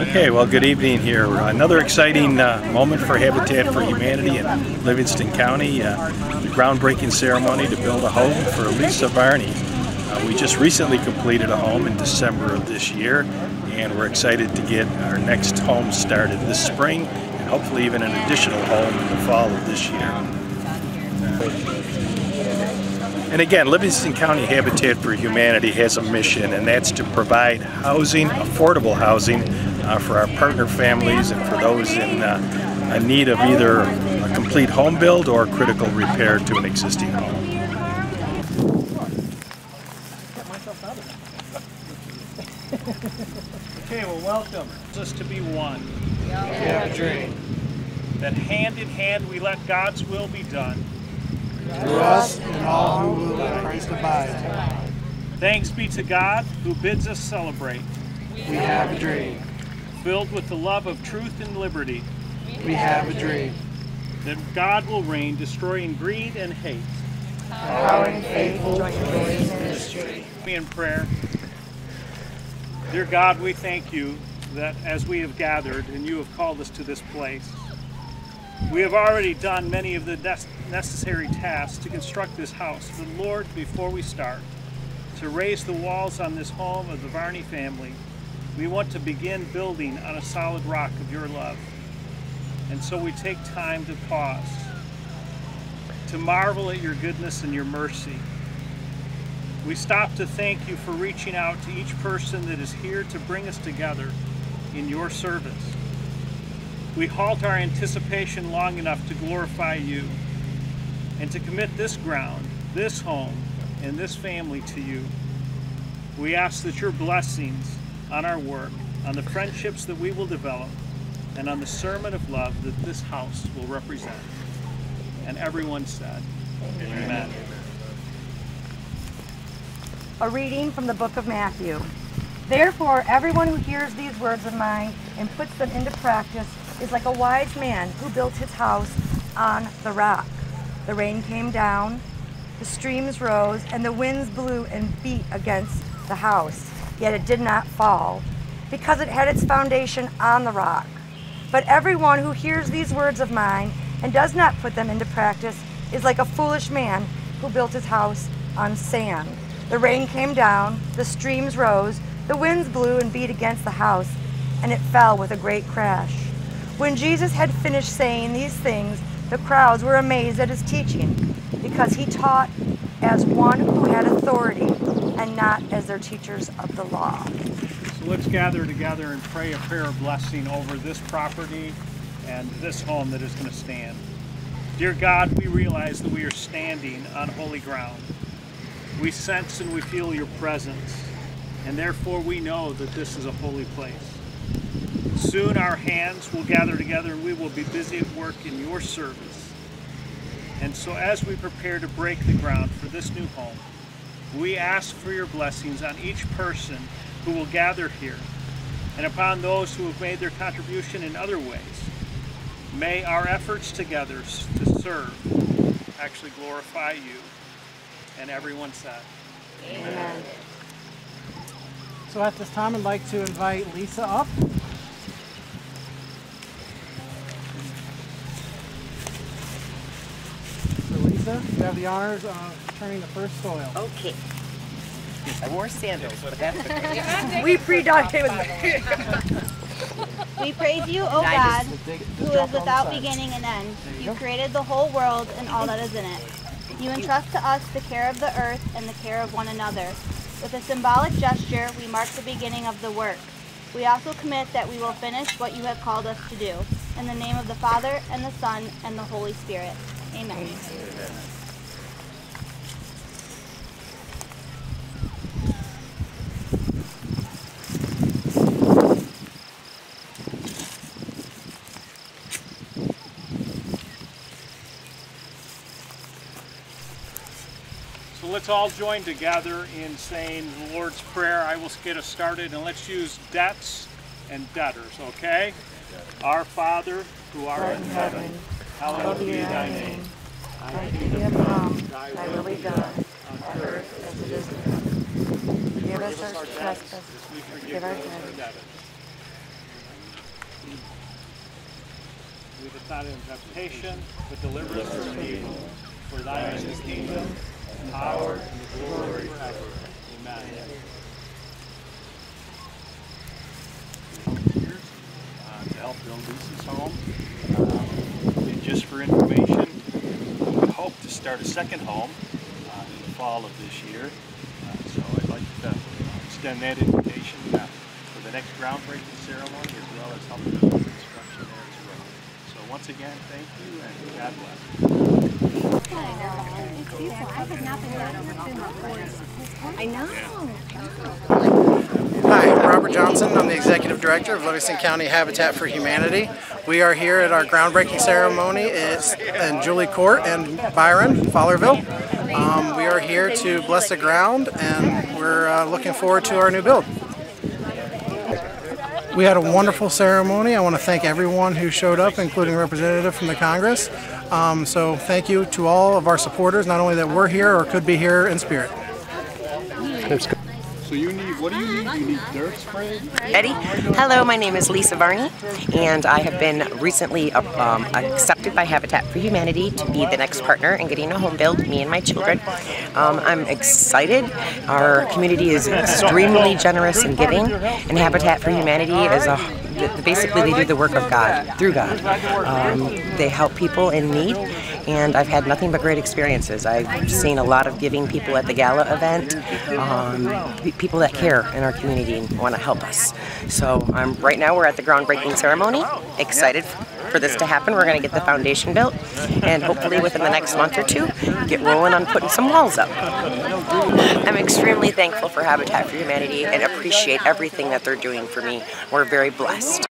Okay, well, good evening here. Another exciting uh, moment for Habitat for Humanity in Livingston County. Uh, the groundbreaking ceremony to build a home for Lisa Varney. Uh, we just recently completed a home in December of this year, and we're excited to get our next home started this spring, and hopefully even an additional home in the fall of this year. And again, Livingston County Habitat for Humanity has a mission, and that's to provide housing, affordable housing, for our partner families and for those in uh, need of either a complete home build or critical repair to an existing home. okay, well, welcome. Just to be one. We have a dream. That hand in hand we let God's will be done through us and all who will let Christ abide. Thanks be to God who bids us celebrate. We have a dream. Filled with the love of truth and liberty. We have a dream. That God will reign, destroying greed and hate. Empowering faithful to His ministry. In prayer. Dear God, we thank you that as we have gathered and you have called us to this place, we have already done many of the necessary tasks to construct this house. But Lord, before we start, to raise the walls on this home of the Varney family, we want to begin building on a solid rock of your love. And so we take time to pause, to marvel at your goodness and your mercy. We stop to thank you for reaching out to each person that is here to bring us together in your service. We halt our anticipation long enough to glorify you and to commit this ground, this home, and this family to you. We ask that your blessings on our work, on the friendships that we will develop, and on the sermon of love that this house will represent. And everyone said, Amen. Amen. A reading from the book of Matthew. Therefore, everyone who hears these words of mine and puts them into practice is like a wise man who built his house on the rock. The rain came down, the streams rose, and the winds blew and beat against the house. Yet it did not fall, because it had its foundation on the rock. But everyone who hears these words of mine and does not put them into practice is like a foolish man who built his house on sand. The rain came down, the streams rose, the winds blew and beat against the house, and it fell with a great crash. When Jesus had finished saying these things, the crowds were amazed at his teaching, because he taught as one who had authority teachers of the law. So let's gather together and pray a prayer of blessing over this property and this home that is going to stand. Dear God, we realize that we are standing on holy ground. We sense and we feel your presence, and therefore we know that this is a holy place. Soon our hands will gather together and we will be busy at work in your service. And so as we prepare to break the ground for this new home, we ask for your blessings on each person who will gather here and upon those who have made their contribution in other ways. May our efforts together to serve actually glorify you. And everyone said, Amen. Amen. So at this time, I'd like to invite Lisa up. Lisa, you have the honors of turning the first soil. Okay. I wore sandals, but that's okay. we pre-dug it We praise you, oh O God, who is without beginning and end. You created the whole world and all that is in it. You entrust to us the care of the earth and the care of one another. With a symbolic gesture, we mark the beginning of the work. We also commit that we will finish what you have called us to do. In the name of the Father, and the Son, and the Holy Spirit. Amen. Amen. So let's all join together in saying the Lord's Prayer. I will get us started and let's use debts and debtors, okay? Our Father, who art in heaven hallowed be thy name. Thy kingdom come, thy will be done, on earth as it is in heaven. Forgive us our trespasses, forgive our debtors. Lead us not into temptation, but deliver us from evil. For thine is the kingdom, the power, and the glory forever. Amen. uh, to help build Lisa's home. Uh, and just for information, we hope to start a second home uh, in the fall of this year. Uh, so I'd like to extend that invitation uh, for the next groundbreaking ceremony as well as help build the construction there as well. So once again, thank you and God bless. I know. Hi, I'm Robert Johnson. I'm the Executive Director of Livingston County Habitat for Humanity. We are here at our groundbreaking ceremony. It's in Julie Court and Byron, Fowlerville. Um, we are here to bless the ground and we're uh, looking forward to our new build. We had a wonderful ceremony. I want to thank everyone who showed up, including a representative from the Congress. Um, so thank you to all of our supporters, not only that were here or could be here in spirit. So you need, what do you need? You need dirt spray? Eddie, hello, my name is Lisa Varney, and I have been recently uh, um, accepted by Habitat for Humanity to be the next partner in getting a home built, me and my children. Um, I'm excited. Our community is extremely generous and giving, and Habitat for Humanity is a basically they do the work of God through God. Um, they help people in need, and I've had nothing but great experiences. I've seen a lot of giving people at the gala event, um, people that care in our community and want to help us. So right now we're at the groundbreaking ceremony. Excited for this to happen. We're going to get the foundation built, and hopefully within the next month or two, get rolling on putting some walls up. I'm extremely thankful for Habitat for Humanity and appreciate everything that they're doing for me. We're very blessed.